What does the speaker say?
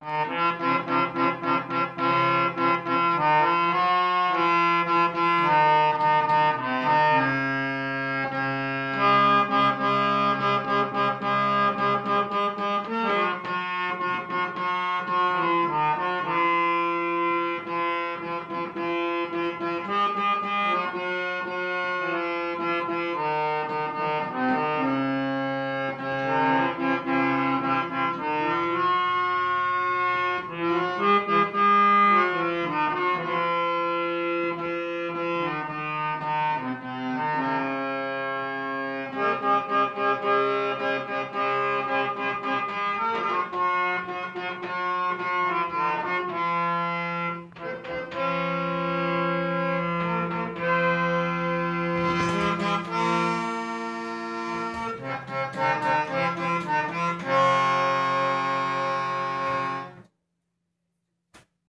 Música